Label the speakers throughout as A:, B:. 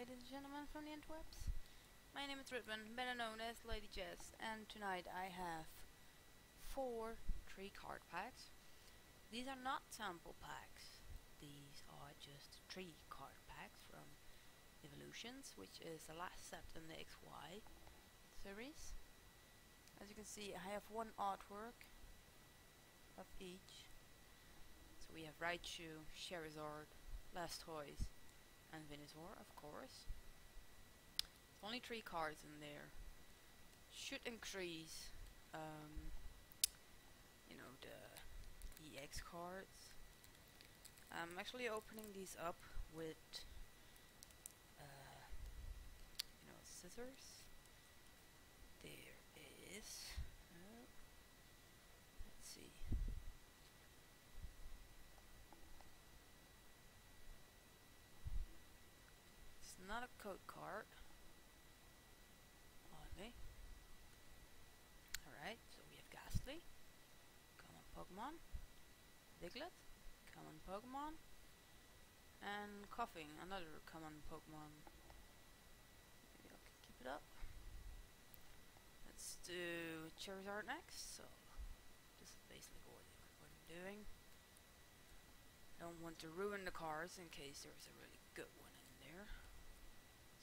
A: ladies and gentlemen from the interwebs. My name is Ritman, better known as Lady Jess, and tonight I have four tree card packs. These are not sample packs, these are just tree card packs from Evolutions, which is the last set in the XY series. As you can see, I have one artwork of each. So we have Raichu, Charizard, Blastoise, and Venusaur, of course. Only three cards in there. Should increase, um, you know, the EX cards. I'm actually opening these up with, uh, you know, scissors. There is. Uh, let's see. It's not code card. Eh? Alright, so we have Gastly. Common Pokemon. Diglett. Common Pokemon. And Koffing, another common Pokemon. Maybe I can keep it up. Let's do Charizard next. So, this is basically what, I'm doing. Don't want to ruin the cards in case there's a really good one.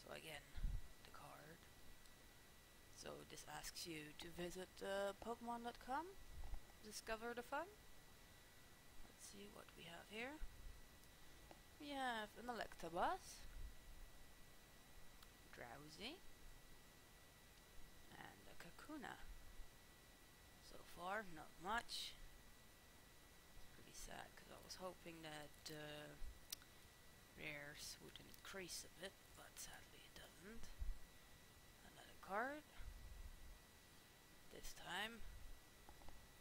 A: So again, the card. So this asks you to visit uh, Pokemon.com, discover the fun. Let's see what we have here. We have an Electabuzz, Drowzee, and a Kakuna. So far, not much. It's pretty sad because I was hoping that uh, rares would a bit, but sadly it doesn't. Another card. This time,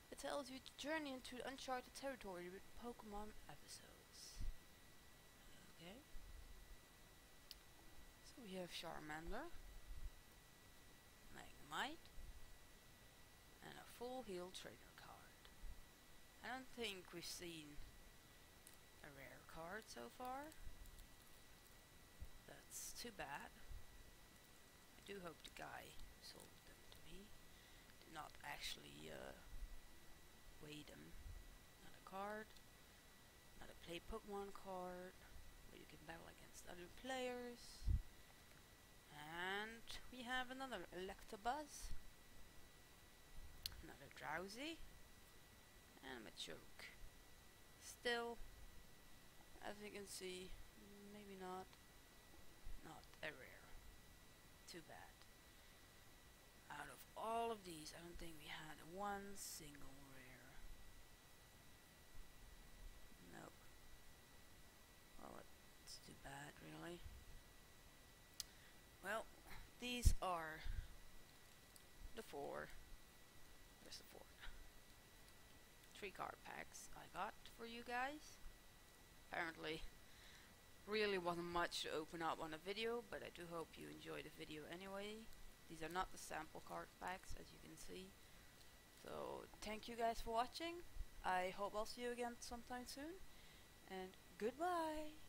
A: it tells you to journey into uncharted territory with Pokemon episodes. Okay. So we have Charmander, Magnemite, and a full heal trainer card. I don't think we've seen a rare card so far. Too bad. I do hope the guy sold them to me did not actually uh, weigh them. Not a card. Not a play Pokemon card where you can battle against other players. And we have another Electabuzz. Another Drowzee. And a Machoke. Still, as you can see, maybe not, not a rare. Too bad. Out of all of these, I don't think we had one single rare. Nope. Well, it's too bad, really. Well, these are the four. There's the four. Three card packs I got for you guys. Apparently, really wasn't much to open up on a video, but I do hope you enjoy the video anyway. These are not the sample card packs, as you can see. So, thank you guys for watching. I hope I'll see you again sometime soon. And goodbye!